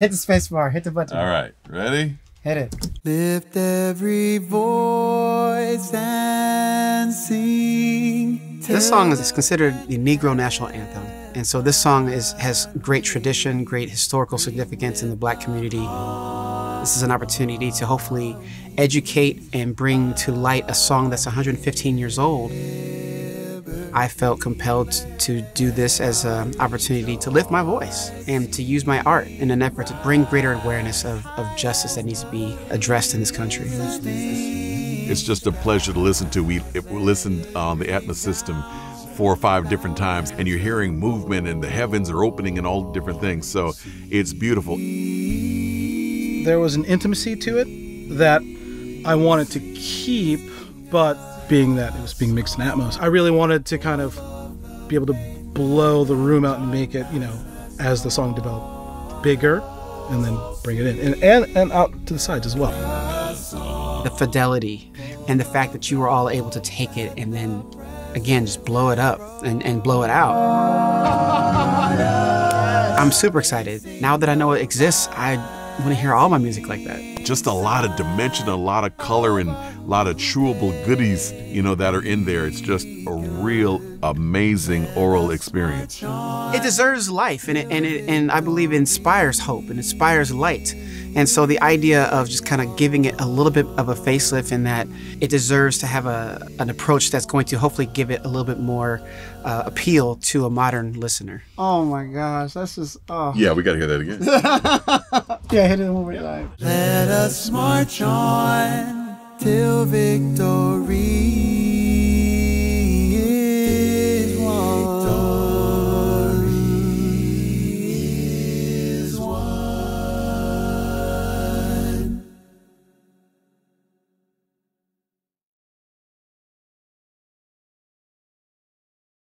Hit the space bar. Hit the button. All right, ready? Hit it. Lift every voice and sing. This song is considered the Negro national anthem. And so this song is, has great tradition, great historical significance in the black community. This is an opportunity to hopefully educate and bring to light a song that's 115 years old. I felt compelled to do this as an opportunity to lift my voice and to use my art in an effort to bring greater awareness of, of justice that needs to be addressed in this country. It's just a pleasure to listen to. We, we listened on uh, the Atmos system four or five different times, and you're hearing movement, and the heavens are opening, and all different things. So it's beautiful. There was an intimacy to it that I wanted to keep, but being that it was being mixed in Atmos, I really wanted to kind of be able to blow the room out and make it, you know, as the song developed, bigger, and then bring it in, and and, and out to the sides as well. The fidelity and the fact that you were all able to take it and then again just blow it up and, and blow it out. I'm super excited. Now that I know it exists, I want to hear all my music like that. Just a lot of dimension, a lot of color, and a lot of chewable goodies, you know, that are in there. It's just a real amazing aural experience. It deserves life, and it, and it, and I believe inspires hope and inspires light. And so the idea of just kind of giving it a little bit of a facelift in that it deserves to have a, an approach that's going to hopefully give it a little bit more uh, appeal to a modern listener. Oh my gosh, that's just oh. Yeah, we got to hear that again. yeah, hit it one more time. Let us march on till victory.